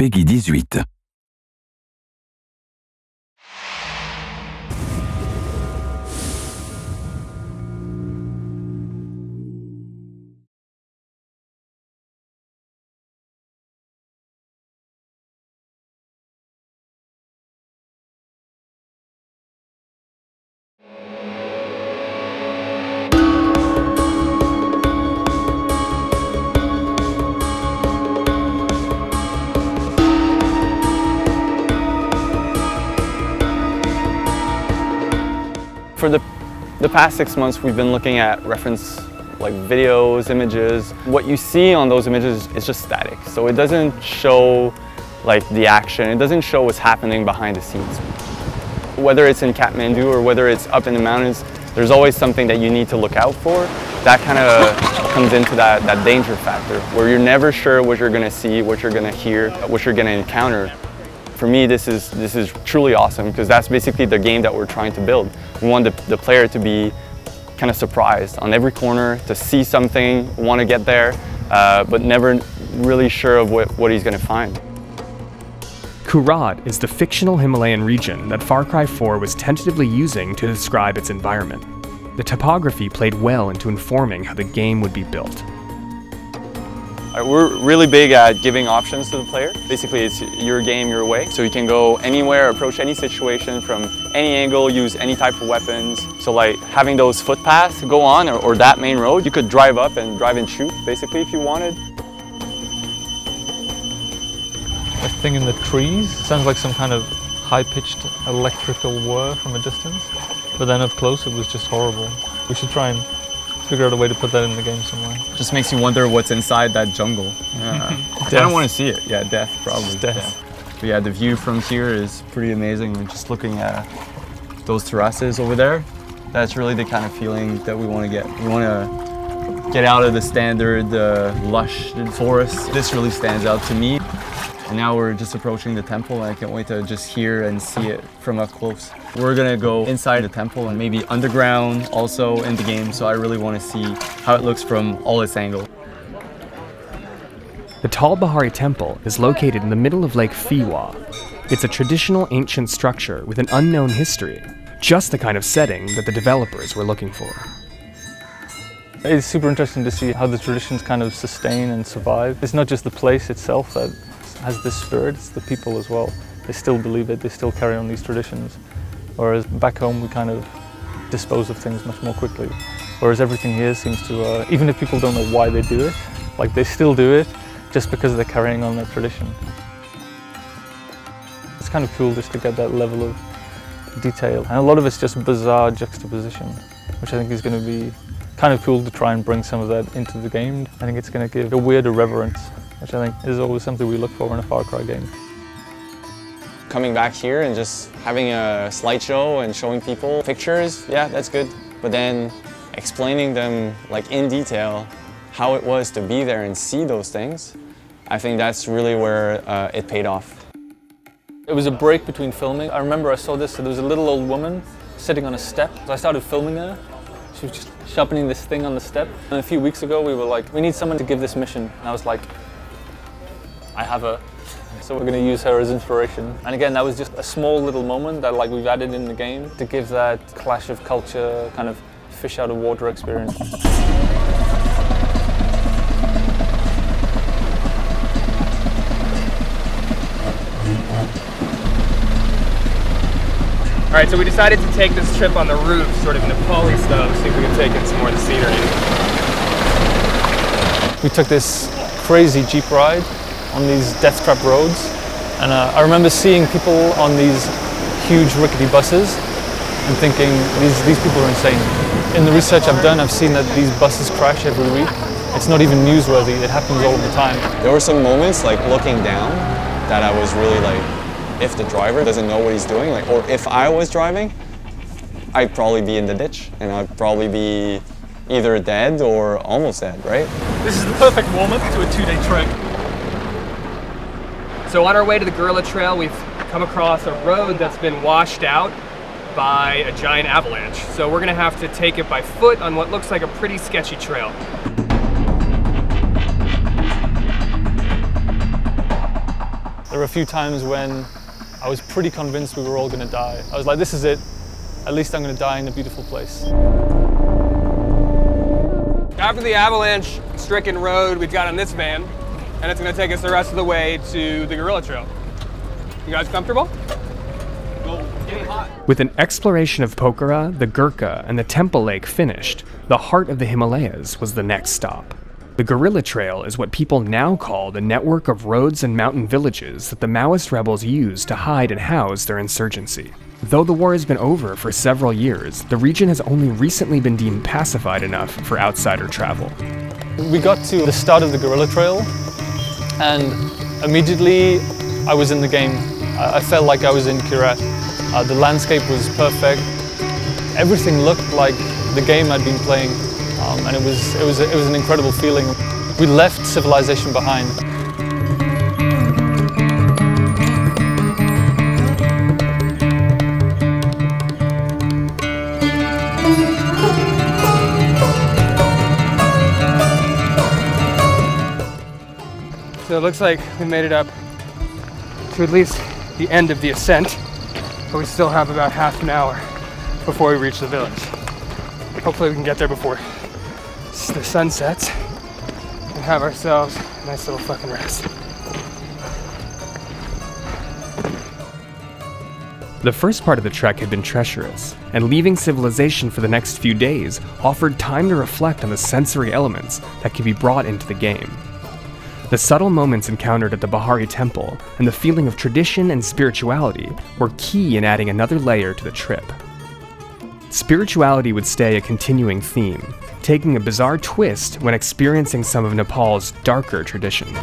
Peggy 18. The past six months, we've been looking at reference like videos, images. What you see on those images is just static. So it doesn't show like the action. It doesn't show what's happening behind the scenes. Whether it's in Kathmandu or whether it's up in the mountains, there's always something that you need to look out for. That kind of comes into that, that danger factor where you're never sure what you're gonna see, what you're gonna hear, what you're gonna encounter. For me, this is, this is truly awesome because that's basically the game that we're trying to build. We want the, the player to be kind of surprised on every corner, to see something, want to get there, uh, but never really sure of what, what he's going to find. Kyrat is the fictional Himalayan region that Far Cry 4 was tentatively using to describe its environment. The topography played well into informing how the game would be built. We're really big at giving options to the player. Basically, it's your game, your way. So you can go anywhere, approach any situation from any angle, use any type of weapons. So like having those footpaths go on or, or that main road, you could drive up and drive and shoot basically if you wanted. That thing in the trees sounds like some kind of high-pitched electrical whir from a distance. But then up close it was just horrible. We should try and figure out a way to put that in the game somewhere. Just makes you wonder what's inside that jungle. Yeah. I don't want to see it. Yeah, death probably. Death. Yeah. But yeah, the view from here is pretty amazing. We're just looking at those terraces over there. That's really the kind of feeling that we want to get. We want to get out of the standard uh, lush forest. This really stands out to me. And now we're just approaching the temple and I can't wait to just hear and see it from up close. We're gonna go inside the temple and maybe underground also in the game, so I really want to see how it looks from all its angles. The Tal Barahi Temple is located in the middle of Lake Phewa. It's a traditional ancient structure with an unknown history, just the kind of setting that the developers were looking for. It's super interesting to see how the traditions kind of sustain and survive. It's not just the place itself that has this spirit, it's the people as well. They still believe it, they still carry on these traditions. Whereas back home we kind of dispose of things much more quickly. Whereas everything here seems to, uh, even if people don't know why they do it, like they still do it just because they're carrying on their tradition. It's kind of cool just to get that level of detail. And a lot of it's just bizarre juxtaposition, which I think is going to be kind of cool to try and bring some of that into the game. I think it's going to give a weird irreverence, which I think is always something we look for in a Far Cry game. Coming back here and just having a slideshow and showing people pictures, yeah, that's good. But then explaining them like in detail how it was to be there and see those things, I think that's really where uh, it paid off. It was a break between filming. I remember I saw this, there was a little old woman sitting on a step. I started filming her. She was just sharpening this thing on the step. And a few weeks ago we were like, we need someone to give this mission. And I was like, I have her. So we're going to use her as inspiration. And again, that was just a small little moment that like we've added in the game to give that clash of culture, kind of fish out of water experience. All right, so we decided to take this trip on the roof, sort of Nepali style, see if we can take in some more of the scenery. We took this crazy Jeep ride on these death trap roads. And uh, I remember seeing people on these huge rickety buses and thinking, these, these people are insane. In the research I've done, I've seen that these buses crash every week. It's not even newsworthy, it happens all the time. There were some moments like looking down that I was really like, if the driver doesn't know what he's doing, like, or if I was driving, I'd probably be in the ditch and I'd probably be either dead or almost dead, right? This is the perfect warm-up to a two-day trek. So on our way to the Guerrilla Trail, we've come across a road that's been washed out by a giant avalanche. So we're gonna have to take it by foot on what looks like a pretty sketchy trail. There were a few times when I was pretty convinced we were all going to die. I was like, this is it. At least I'm going to die in a beautiful place. After the avalanche stricken road we've got on this van, and it's going to take us the rest of the way to the Guerrilla Trail. You guys comfortable? With an exploration of Pokhara, the Gurkha, and the Temple Lake finished, the heart of the Himalayas was the next stop. The Guerrilla Trail is what people now call the network of roads and mountain villages that the Maoist rebels used to hide and house their insurgency. Though the war has been over for several years, the region has only recently been deemed pacified enough for outsider travel. We got to the start of the Guerrilla Trail and immediately I was in the game. I felt like I was in Kyrat. Uh, the landscape was perfect. Everything looked like the game I'd been playing um, and it was, it, was, it was an incredible feeling. We left civilization behind. So it looks like we made it up to at least the end of the ascent, but we still have about half an hour before we reach the village. Hopefully we can get there before the sun sets and have ourselves a nice little fucking rest. The first part of the trek had been treacherous, and leaving civilization for the next few days offered time to reflect on the sensory elements that could be brought into the game. The subtle moments encountered at the Barahi Temple and the feeling of tradition and spirituality were key in adding another layer to the trip. Spirituality would stay a continuing theme, taking a bizarre twist when experiencing some of Nepal's darker traditions.